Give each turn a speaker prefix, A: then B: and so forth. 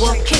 A: what